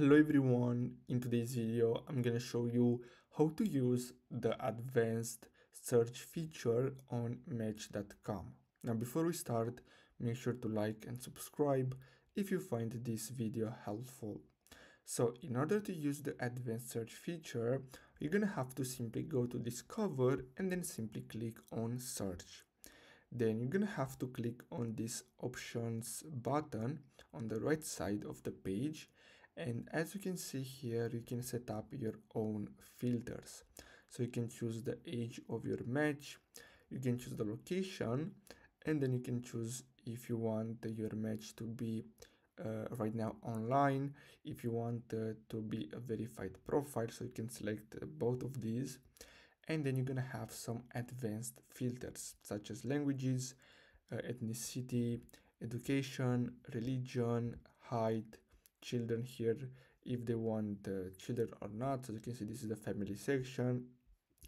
Hello everyone, in today's video I'm gonna show you how to use the advanced search feature on Match.com. Now before we start, make sure to like and subscribe if you find this video helpful. So in order to use the advanced search feature, you're gonna have to simply go to discover and then simply click on search then you're gonna have to click on this options button on the right side of the page and as you can see here you can set up your own filters. So you can choose the age of your match you can choose the location and then you can choose if you want your match to be uh, right now online if you want uh, to be a verified profile. So you can select uh, both of these. And then you're gonna have some advanced filters such as languages uh, ethnicity education religion height children here if they want children or not. So you can see this is the family section.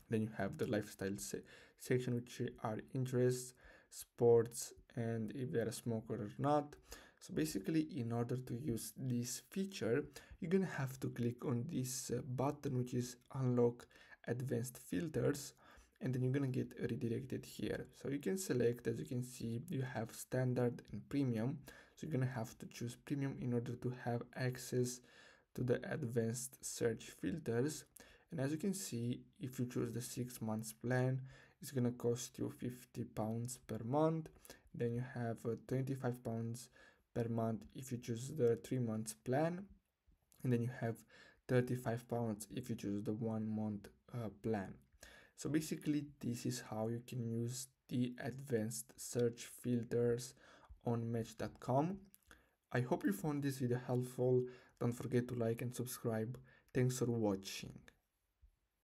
Then you have the lifestyle se section which are interests sports and if they're a smoker or not. So basically in order to use this feature you're gonna have to click on this uh, button which is unlock advanced filters and then you're gonna get redirected here. So you can select as you can see you have standard and premium so you're gonna have to choose premium in order to have access to the advanced search filters. And as you can see if you choose the six months plan it's gonna cost you 50 pounds per month. Then you have uh, 25 pounds per month if you choose the three months plan. And then you have 35 pounds if you choose the one month uh, plan. So basically this is how you can use the advanced search filters on match.com i hope you found this video helpful. Don't forget to like and subscribe. Thanks for watching